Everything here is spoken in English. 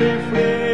If we.